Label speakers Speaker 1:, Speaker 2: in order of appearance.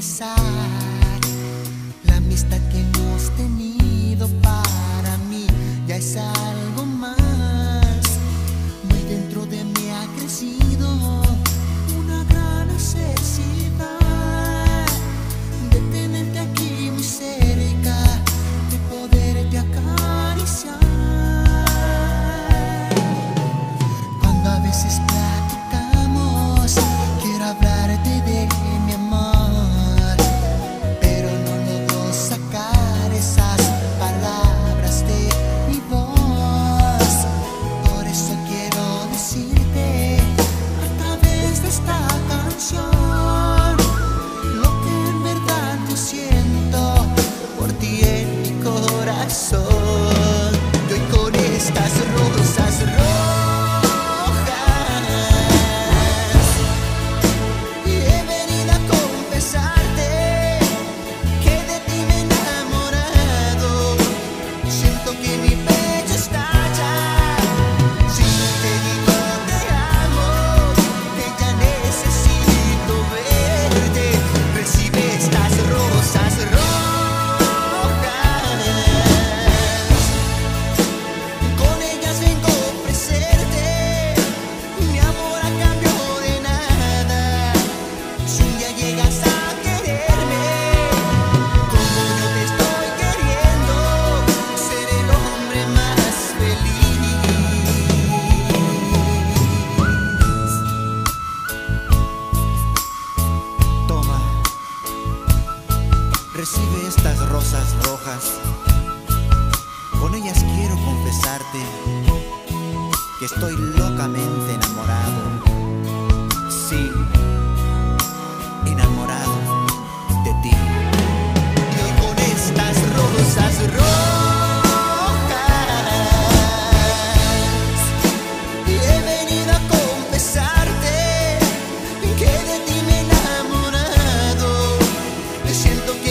Speaker 1: empezar. La amistad que corazón. Y con estas rosas. Recibe estas rosas rojas, con ellas quiero confesarte que estoy locamente enamorado. Sí, enamorado de ti. Y con estas rosas rojas. siento que